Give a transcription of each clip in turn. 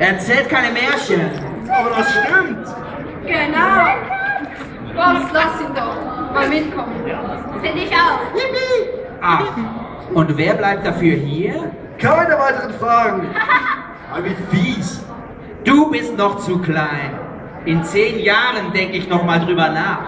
Erzählt keine Märchen. Aber das stimmt. Genau. Boss, lass ihn doch. Mal mitkommen. Finde ich auch. Ach, und wer bleibt dafür hier? Keine weiteren Fragen. Aber wie fies. Du bist noch zu klein. In zehn Jahren denke ich noch mal drüber nach.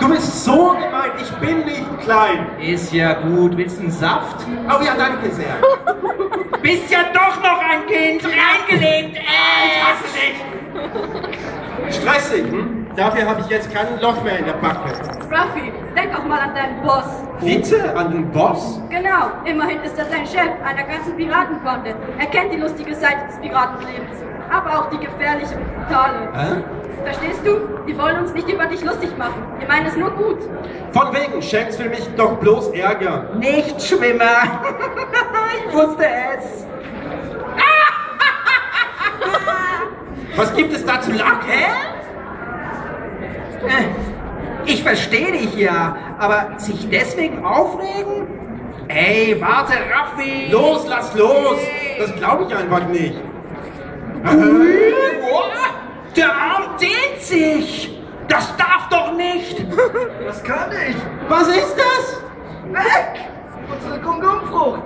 Du bist so gemein, ich bin nicht klein. Ist ja gut. Willst du einen Saft? Oh ja, danke sehr. Bist ja doch noch ein Kind. Reingelegt. Äh. hasse dich. Stressig, hm? Dafür habe ich jetzt kein Loch mehr in der Backe. Ruffy, denk auch mal an deinen Boss. Bitte an den Boss? Genau, immerhin ist er sein Chef einer ganzen Piratenbande. Er kennt die lustige Seite des Piratenlebens, aber auch die gefährliche und brutale. Hä? Verstehst du? Die wollen uns nicht über dich lustig machen. Wir meinen es nur gut. Von wegen, Shanks will mich doch bloß ärgern. Nicht Schwimmer. ich wusste es. Was gibt es da zu lachen? Hä? Äh, Ich verstehe dich ja, aber sich deswegen aufregen? Ey, warte, Raffi! Los, lass los! Das glaube ich einfach nicht. Boah, Der Arm dehnt sich! Das darf doch nicht! Das kann ich. Was ist das? Weg! Unsere Gum-Gum-Frucht.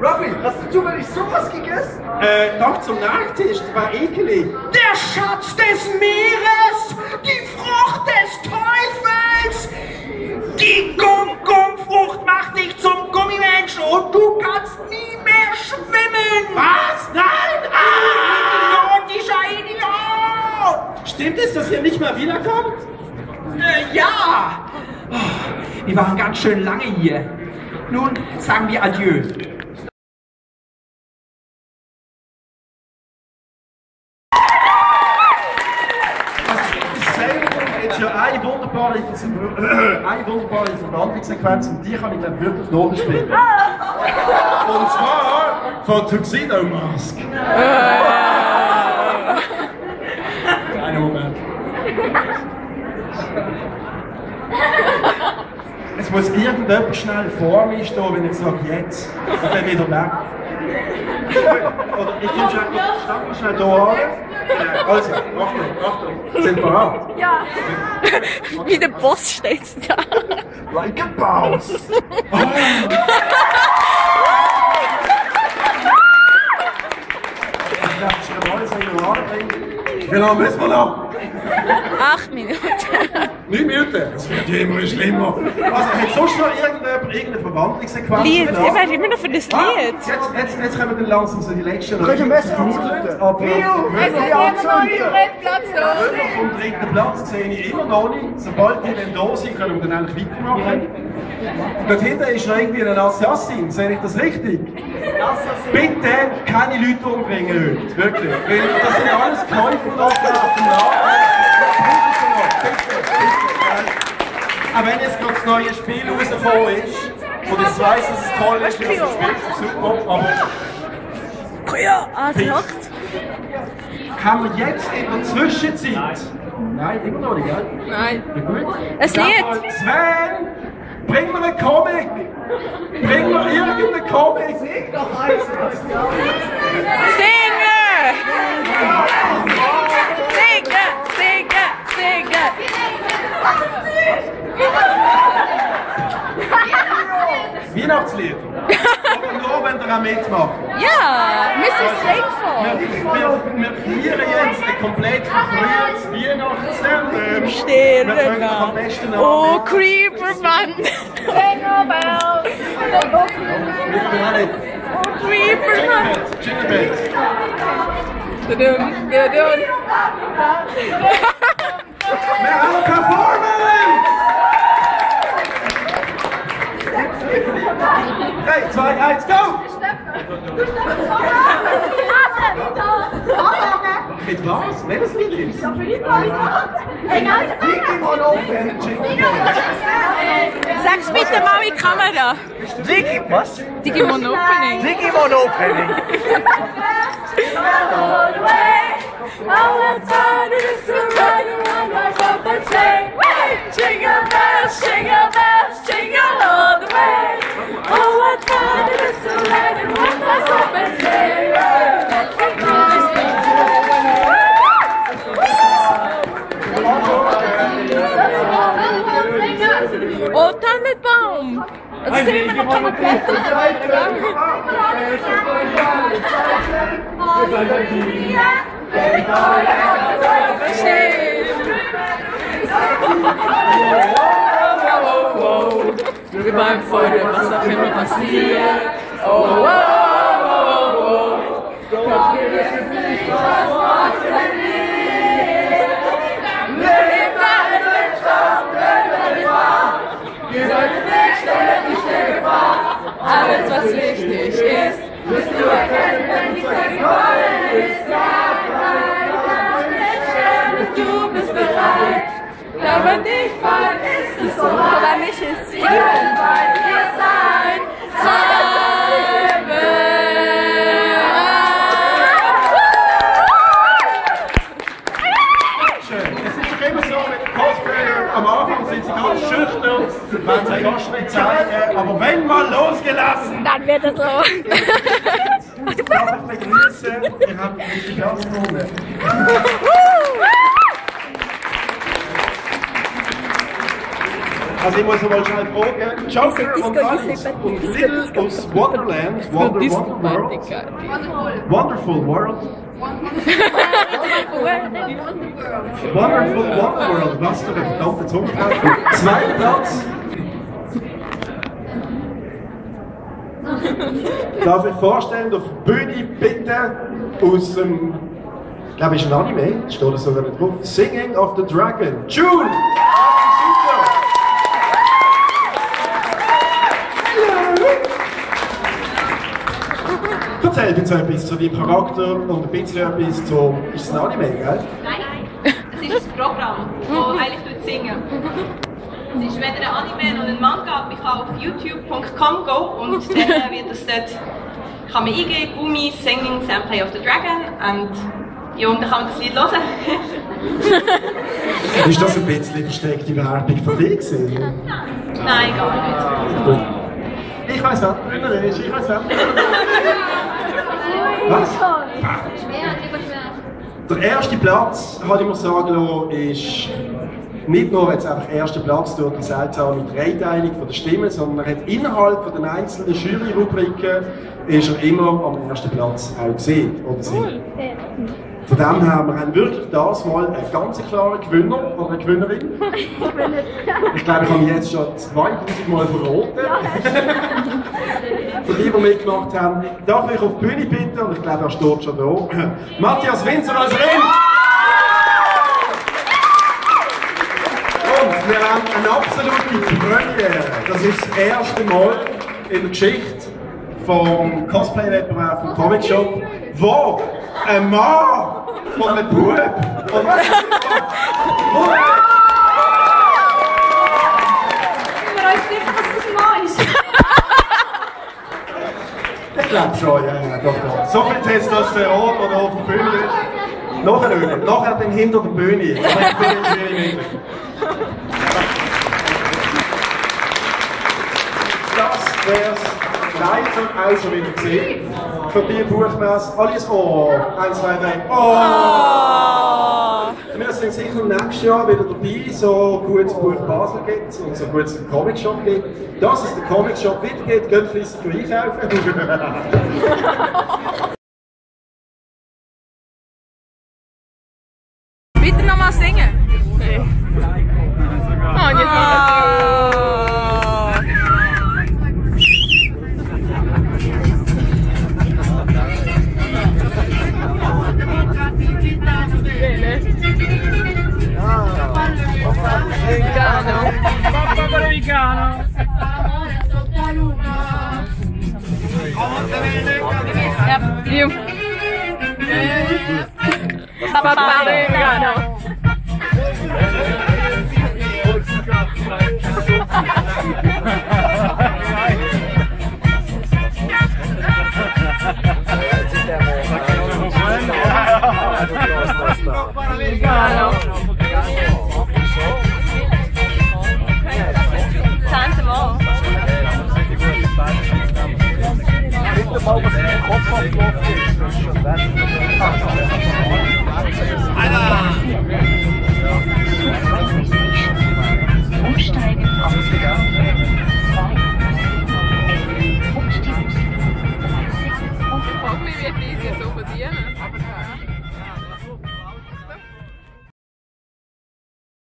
Ruffy, hast du zufällig sowas gegessen? Äh, doch zum Nachtisch. Das war ekelig. Der Schatz des Meeres! Die Frucht des Teufels! Die Gum-Gum-Frucht macht dich zum Gummimensch und du kannst nie mehr schwimmen! Was? Nein! Ah! Idiotischer Idiot! Stimmt es, dass ihr nicht mal wiederkommt? Äh, ja! Oh, wir waren ganz schön lange hier. Nun sagen wir Adieu. Jetzt ja eine wunderbare, eine wunderbare Verwandlungssequenz und die kann ich dann wirklich nachspielen. Und zwar von Tuxedo Mask. Einen Moment. Es muss irgendjemand schnell vor mir stehen, wenn ich sage jetzt. Und dann wieder weg. Oder ich komme schnell, mal schnell an. Also, Achtung, Achtung. Sind wir bereit? Ja. Wie der Boss steht da. Like a boss! Bringen. Wie lange müssen wir noch? Acht Minuten. Neun Minuten? Das wird ja immer schlimmer. Also, hat sonst noch irgendjemand irgendeine Verwandlungssequenz? Lied. Ich werde immer noch für das Ah, Lied. jetzt, jetzt, jetzt kommen wir langsam so die letzten Minuten. Messer anzünden? Aber wirklich Platz da. vom dritten Platz sehe ich immer noch nicht. Sobald die dann da sind, können wir dann eigentlich weitermachen. Dort hinten ist noch irgendwie ein Assassin, sehe ich das richtig? Bitte keine Leute umbringen heute, wirklich. Weil das sind alles Käufer noch auf Auch wenn jetzt gerade das neue Spiel rausgekommen ist, und ich weiss, dass es toll ist, dass das Spiel ist super, aber Ja, ah, es lacht. haben wir jetzt in der Zwischenzeit... Nein, immer noch nicht, gell? Nein. Ja, gut. Ein Sag Lied. Sven, bring mir einen Comic! Bring mir irgendeinen Comic! Singen! Singen, singen, Weihnachtslied! Aber nur, wenn ihr auch mitmacht. Ja, Mrs. Rainfall. Wir, wir, wir feiern jetzt ein komplett verfrühtes Weihnachtssendung. Sterne Wir doch am besten. Oh, Creepermann. Jingle bells. Wir können auch nicht. Oh, Creepermann. Jingle Bells. Dudum, dudum. Wir haben Performance! 3, 2, 1, go! Mit was? Welches Lied ist? Sag's bitte mal in die Kamera. Ziggy, was? Digimon Opening. Digimon Opening. Jingle Oh, Tannenbaum! Das ist immer noch einmal besser. Schön! Wir beim Feuer, was auch immer passiert. Oh, Aber nicht bald ist es so. Ist ihr sein. Schön. Es ist so mit den Cosplayer, am Anfang sind sie ganz schüchtern, wenn sie fast nicht zeigen, aber wenn mal losgelassen, Dann wird es so. darf ich begrüßen, ihr habt mich ganz gewonnen. Also ich muss mal schnell fragen, Joker und Alice und Little aus Wonderland, Wonder, Wonder World, Wonderful World, Wonderful Wonder World, was für ein verdammter Zungenbrecher. Zweiter Platz. Darf ich vorstellen, auf die Bühne bitte aus dem, ich glaube, es ist ein Anime, steht da sogar nicht drauf, Singing of the Dragon, June! Erzähl uns etwas zu deinem Charakter und ein bisschen etwas zu. Ist es ein Anime, gell? Nein, es ist ein Programm, das eigentlich singen. Es ist weder ein Anime noch ein Manga, aber ich kann auf youtube.com gehen und dann wird das dort, kann man eingeben, Gumi Singing Senpai of the Dragon und ja, und dann kann man das Lied hören. Ist das ein bisschen versteckte Werbung von dir gewesen? Nein, gar nicht. Ich weiß nicht, wer er ist, ich weiß nicht. Was? Der erste Platz, kann ich mir sagen lassen, ist nicht nur jetzt einfach erster Platz durch die seltsame Dreiteilung von der Stimmen, sondern er hat innerhalb von den einzelnen Jury-Rubriken ist er immer am ersten Platz auch gesehen oder sie. Von dem her, wir haben wirklich das mal einen ganz klaren Gewinner oder eine Gewinnerin. Ich glaube, ich habe jetzt schon 2000 Mal verraten. Für die, die mitgemacht haben, darf ich auf die Bühne bitten, und ich glaube, er steht schon da. Matthias Winzer als Rind! Und wir haben eine absolute Premiere. Das ist das erste Mal in der Geschichte vom Cosplay-Wettbewerb vom Comic Shop, wo ein Mann von einem Bub und Ich weiß nicht, was das Mann ist. Ich glaube schon, ja, ja, doch, doch. So viel Testosteron, oder auf der Bühne. Nachher nicht. Nachher dann hinter der Bühne. Aber ich bin nicht. Das wär's leider auch schon wieder gesehen. Für die Buchmesse. Alles oh. Eins, zwei, drei. Oh. Wir sind sicher nächstes Jahr wieder dabei, so gut das Buch Basel gibt und so gut es den Comic Shop gibt. Dass es den Comic Shop wieder gibt, geht fließig einkaufen. Bitte nochmal singen. Oh, und jetzt Ja, you. Papagano. Zehnte Umsteigen auf